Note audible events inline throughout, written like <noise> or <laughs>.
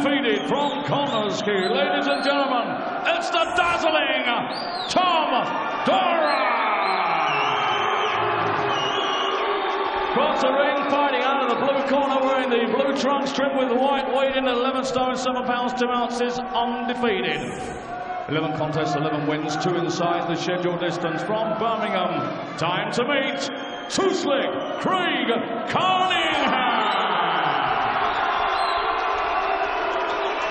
undefeated from Connah's Quay. Ladies and gentlemen, it's the dazzling Tom Doran! Across the ring, fighting out of the blue corner, wearing the blue trunk strip with white, weight in 11 stone, 7 pounds, 2 ounces, undefeated. 11 contests, 11 wins, 2 inside the scheduled distance from Birmingham. Time to meet Too Slick Craig Cunningham!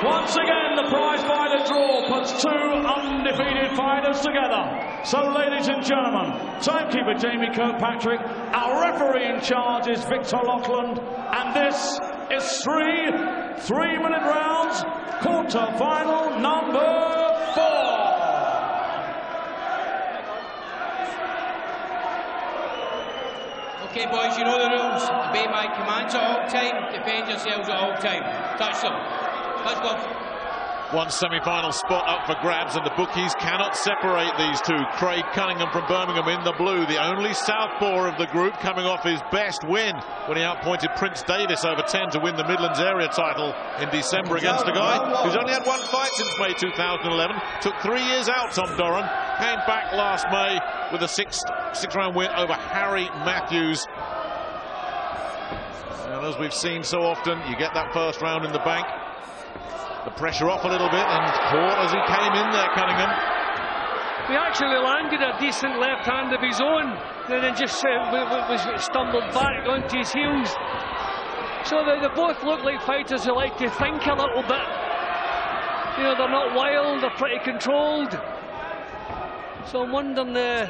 Once again, the prize fighter draw puts two undefeated fighters together. So, ladies and gentlemen, timekeeper Jamie Kirkpatrick, our referee in charge is Victor Loughlin, and this is three three-minute rounds, quarter-final number four. Okay, boys, you know the rules. Obey my commands at all time. Defend yourselves at all time. Touch them. One semi-final spot up for grabs, and the bookies cannot separate these two. Craig Cunningham from Birmingham in the blue, the only southpaw of the group, coming off his best win when he outpointed Prince Davis over 10 to win the Midlands area title in December against a guy who's only had one fight since May 2011. Took three years out, Tom Doran. Came back last May with a six, six-round win over Harry Matthews. And as we've seen so often, you get that first round in the bank, the pressure off a little bit and caught as he came in there, Cunningham. He actually landed a decent left hand of his own, and then just uh, was stumbled back onto his heels. So they, they both look like fighters who like to think a little bit. You know, they're not wild, they're pretty controlled. So I'm wondering uh,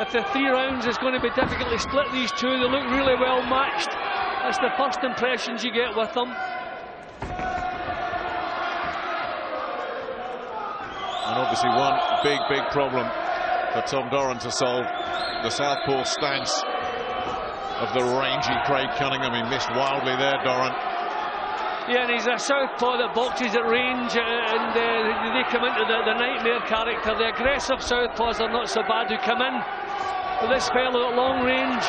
if the three rounds is going to be difficult to split these two. They look really well matched. That's the first impressions you get with them. And obviously one big, big problem for Tom Doran to solve. The southpaw stance of the rangy Craig Cunningham. He missed wildly there, Doran. Yeah, and he's a southpaw that boxes at range, uh, and uh, they come into the, the, nightmare character. The aggressive southpaws are not so bad who come in. But this fellow at long range,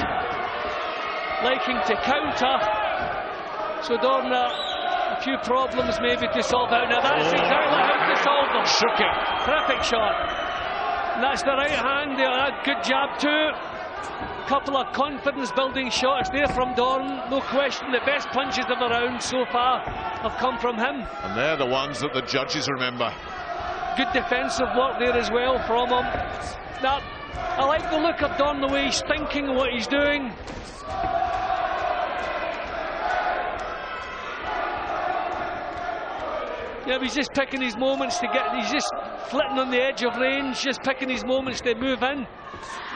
liking to counter. So Doran, uh, a few problems maybe to solve out. Now that's oh. exactly how to solve them. Shook it. Terrific shot. And that's the right hand there. That good jab too. Couple of confidence building shots there from Doran. No question, the best punches of the round so far have come from him. And they're the ones that the judges remember. Good defensive work there as well from him. Now, I like the look of Doran, the way he's thinking what he's doing. Yeah, he's just picking his moments to get, he's just flitting on the edge of range, just picking his moments to move in.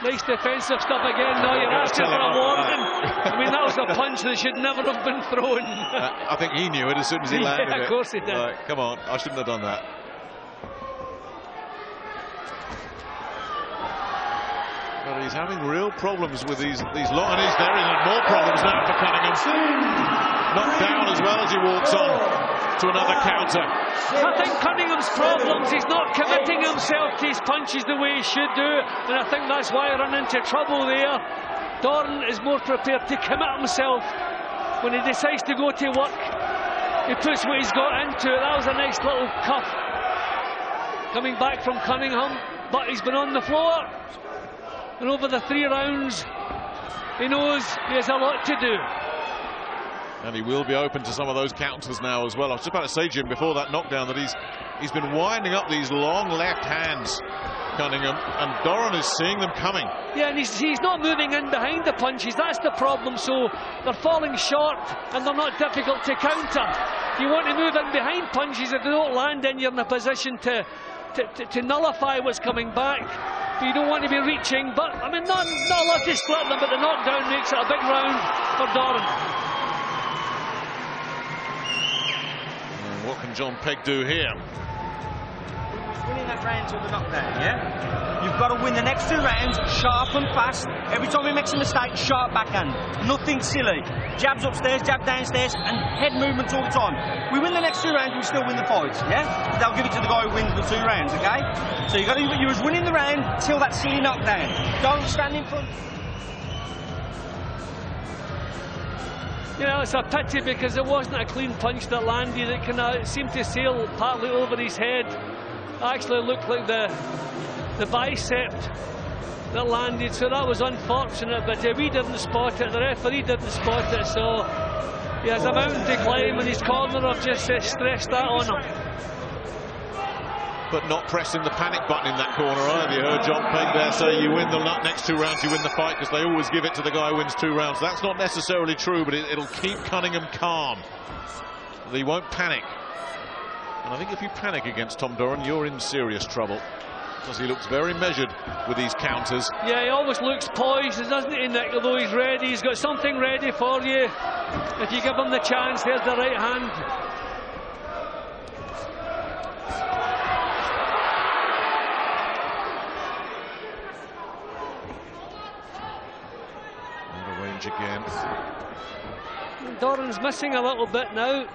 Nice defensive stuff again. Now you're asking for a warning. I mean, that was a punch that should never have been thrown. I think he knew it as soon as he <laughs> landed yeah, of course he did. Like, come on, I shouldn't have done that. But he's having real problems with these these long, and he's there is more problems now for Cunningham. Knocked down as well as he walks on to another counter. I think Cunningham's problems, he's not committing himself to his punches the way he should do, and I think that's why I run into trouble there. Doran is more prepared to commit himself when he decides to go to work. He puts what he's got into it. That was a nice little cuff coming back from Cunningham, but he's been on the floor. And over the three rounds, he knows he has a lot to do. And he will be open to some of those counters now as well. I was just about to say, Jim, before that knockdown, that he's he's been winding up these long left hands, Cunningham, and Doran is seeing them coming. Yeah, and he's, he's not moving in behind the punches. That's the problem. So they're falling short, and they're not difficult to counter. You want to move in behind punches. If they don't land in, you're in a position to, to, to, to nullify what's coming back. You don't want to be reaching. But, I mean, not, not a lot to split them, but the knockdown makes it a big round for Doran. What can Jon Pegg do here? Winning that round to the knockdown, yeah? You've got to win the next two rounds sharp and fast. Every time he makes a mistake, sharp backhand. Nothing silly. Jabs upstairs, jab downstairs, and head movements all the time. We win the next two rounds, we still win the fights, yeah? They'll give it to the guy who wins the two rounds, okay? So you've got to, you was winning the round till that silly knockdown. Don't stand in front. Yeah, it's a pity because it wasn't a clean punch that landed. It kind of seemed to sail partly over his head. Actually looked like the the bicep that landed, so that was unfortunate. But we didn't spot it, the referee didn't spot it, so he has a mountain to climb, and his corner have just uh, stressed that on him but not pressing the panic button in that corner either. You heard Jon Pegg there say you win the next two rounds, you win the fight because they always give it to the guy who wins two rounds. That's not necessarily true, but it, will keep Cunningham calm. He won't panic. And I think if you panic against Tom Doran, you're in serious trouble. Because he looks very measured with these counters. Yeah, he always looks poised, doesn't he, Nick? Although he's ready, he's got something ready for you. If you give him the chance, there's the right hand. range again. Doran's missing a little bit now.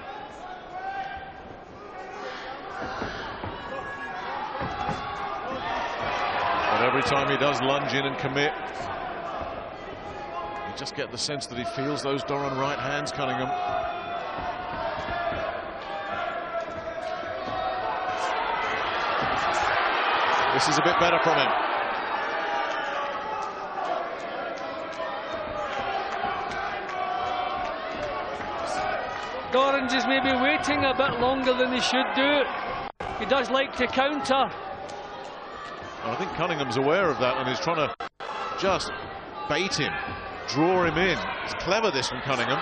But every time he does lunge in and commit, you just get the sense that he feels those Doran right hands, Cunningham. This is a bit better from him. Doran is maybe waiting a bit longer than he should do. He does like to counter. I think Cunningham's aware of that and he's trying to just bait him, draw him in. It's clever this from Cunningham.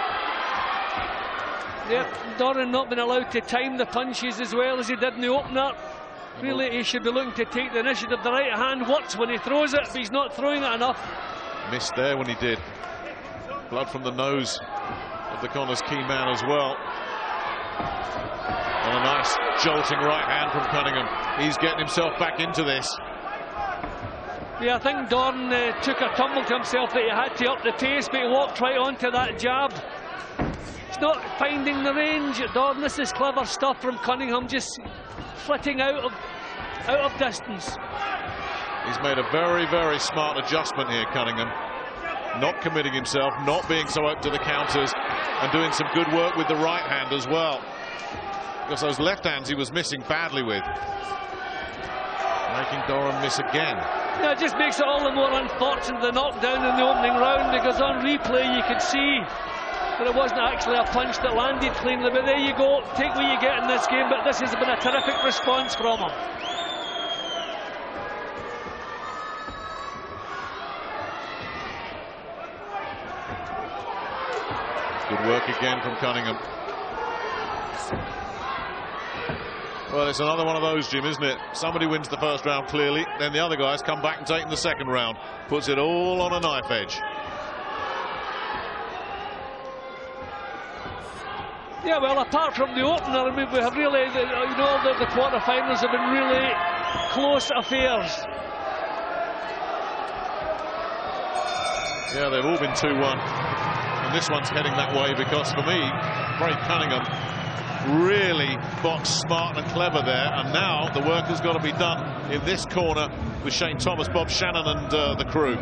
Yeah, Doran not been allowed to time the punches as well as he did in the opener. Really, he should be looking to take the initiative. The right hand works when he throws it, but he's not throwing it enough. Missed there when he did. Blood from the nose the Connah's Quay man as well. And a nice jolting right hand from Cunningham. He's getting himself back into this. Yeah, I think Doran uh, took a tumble to himself that he had to up the pace, but he walked right onto that jab. He's not finding the range. Doran, this is clever stuff from Cunningham, just flitting out of out of distance. He's made a very, very smart adjustment here, Cunningham not committing himself, not being so open to the counters, and doing some good work with the right hand as well. Because those left hands he was missing badly with. Making Doran miss again. Yeah, it just makes it all the more unfortunate the knockdown in the opening round because on replay you could see that it wasn't actually a punch that landed cleanly. But there you go, take what you get in this game. But this has been a terrific response from him. Good work again from Cunningham. Well, it's another one of those, Jim, isn't it? Somebody wins the first round clearly, then the other guys come back and take in the second round. Puts it all on a knife edge. Yeah, well, apart from the opener, I mean, we have really, you know, the, the quarterfinals have been really close affairs. Yeah, they've all been 2-1 and this one's heading that way because for me, Craig Cunningham really boxed smart and clever there and now the work has got to be done in this corner with Shane Thomas, Bob Shannon and uh, the crew.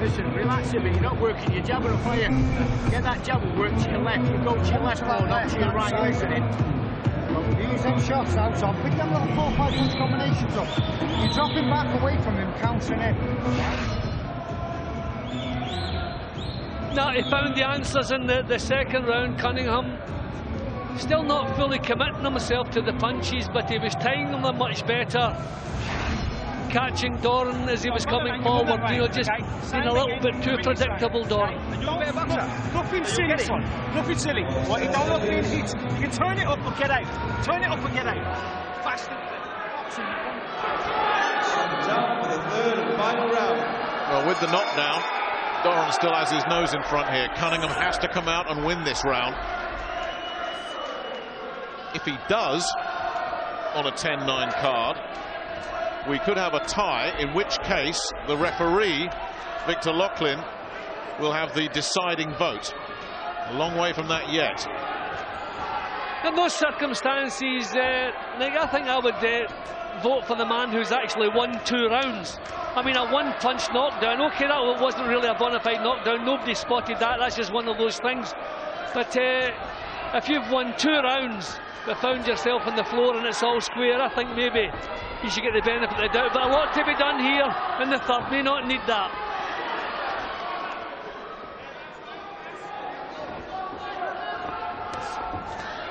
Listen, relax a bit, you're not working your jab and fire. Get that jab and work to your left. You go to your left, ball, not to your right, listening. Use them shots out, so pick them little four, five punch combinations up. You're dropping back away from him, countering it. No, he found the answers in the, the second round. Cunningham still not fully committing himself to the punches, but he was timing them much better. Catching Doran as he was coming forward, you know, just being a little bit too predictable, Doran. Nothing silly, son. Nothing silly. What you don't look being hit. You can turn it up and get out. Turn it up and get out. Faster. Well, with the knockdown, Doran still has his nose in front here. Cunningham has to come out and win this round. If he does, on a 10-9 card, we could have a tie, in which case the referee, Victor Loughlin, will have the deciding vote. A long way from that yet. In those circumstances, uh, Nick, I think I would uh, vote for the man who's actually won two rounds. I mean, a one punch knockdown. Okay, that wasn't really a bona fide knockdown. Nobody spotted that. That's just one of those things. But uh, if you've won two rounds but found yourself on the floor and it's all square, I think maybe you should get the benefit of the doubt. But a lot to be done here in the third. May not need that.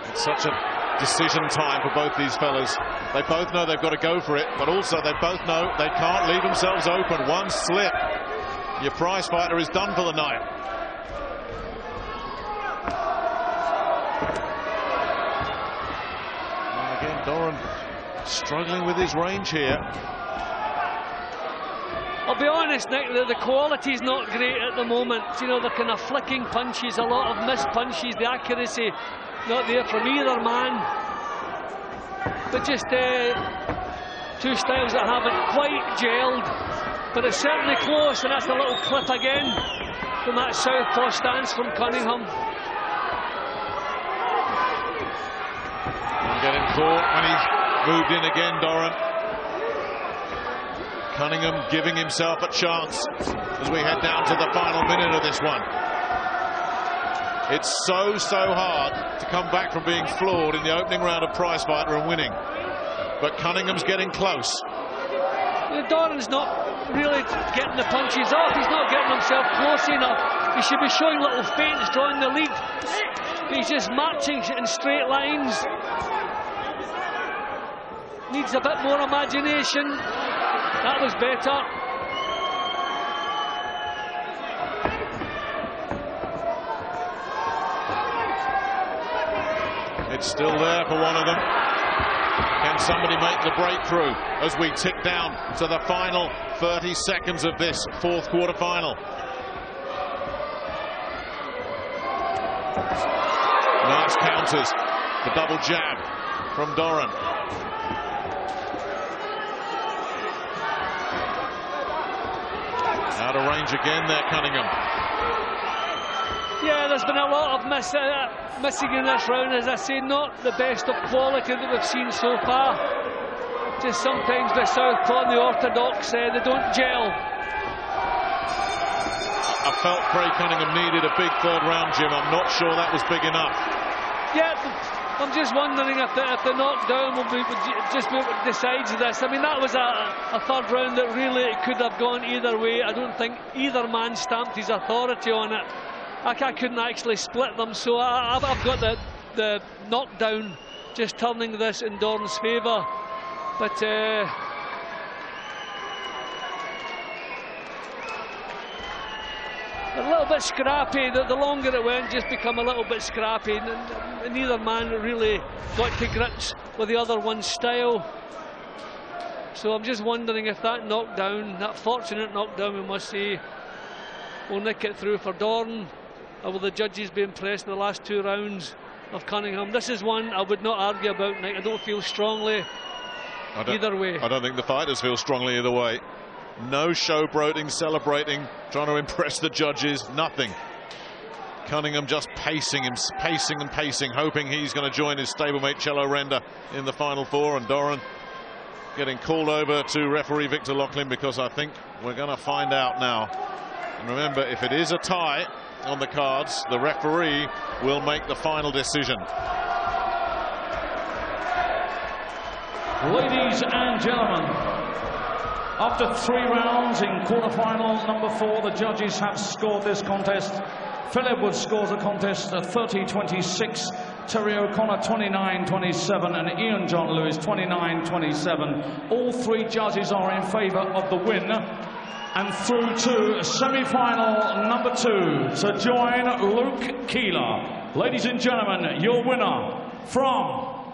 It's such a decision time for both these fellas. They both know they've got to go for it, but also they both know they can't leave themselves open. One slip, your prize fighter is done for the night. And again, Doran struggling with his range here. I'll be honest, Nick, the, the quality's not great at the moment. You know, the kind of flicking punches, a lot of missed punches, the accuracy not there from either man. But just uh, two styles that haven't quite gelled. But it's certainly close, and that's a little clip again from that southpaw stance from Cunningham. getting caught when he moved in again, Doran. Cunningham giving himself a chance as we head down to the final minute of this one. It's so, so hard to come back from being floored in the opening round of prize fighter and winning. But Cunningham's getting close. Doran's not really getting the punches off. He's not getting himself close enough. He should be showing little feints, drawing the lead. He's just marching in straight lines. Needs a bit more imagination. That was better. It's still there for one of them. Can somebody make the breakthrough as we tick down to the final 30 seconds of this fourth quarter final? Nice counters. The double jab from Doran. Out of range again there, Cunningham. Yeah, there's been a lot of miss, uh, missing in this round, as I say, not the best of quality that we've seen so far. Just sometimes the Southpaw and the Orthodox, uh, they don't gel. I felt Craig Cunningham needed a big third round, Jim. I'm not sure that was big enough. Yeah, I'm just wondering if the, if the knockdown will be just be decides this. I mean, that was a, a third round that really could have gone either way. I don't think either man stamped his authority on it. I, I couldn't actually split them, so I, have got the, the knockdown just turning this in Doran's favour. But uh, a little bit scrappy. The, the, longer it went, just become a little bit scrappy. Neither man really got to grips with the other one's style. So I'm just wondering if that knockdown, that fortunate knockdown, we must say, will nick it through for Doran. Or will the judges be impressed in the last two rounds of Cunningham? This is one I would not argue about. I don't feel strongly either way. I don't think the fighters feel strongly either way. No showboating, celebrating, trying to <laughs> impress the judges, nothing. Cunningham just pacing him, pacing and pacing, hoping he's going to join his stablemate Cello Renda in the final four. And Doran getting called over to referee Victor Loughlin because I think we're going to find out now. And remember, if it is a tie, on the cards. The referee will make the final decision. Ladies and gentlemen, after three rounds in quarterfinal number four, the judges have scored this contest. Phil Edwards scores the contest at 30-26, Terry O'Connor 29-27, and Ian John Lewis 29-27. All three judges are in favour of the win and through to semi-final number two to join Luke Keeler. Ladies and gentlemen, your winner from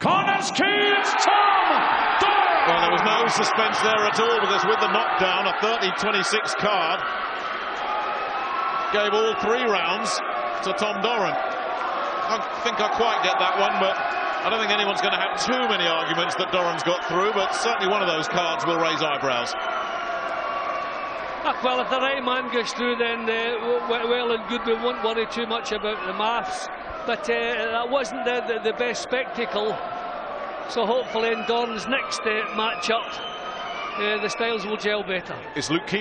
Connah's Quay, it's Tom Doran. Well, there was no suspense there at all because with the knockdown, a 30-26 card gave all three rounds to Tom Doran. I think I quite get that one, but I don't think anyone's going to have too many arguments that Doran's got through, but certainly one of those cards will raise eyebrows. Well, if the right man goes through, then uh, well and good. We won't worry too much about the maths. but uh, that wasn't the, the, the, best spectacle. So hopefully in Doran's next uh, match-up, uh, the styles will gel better. Is Luke Keeler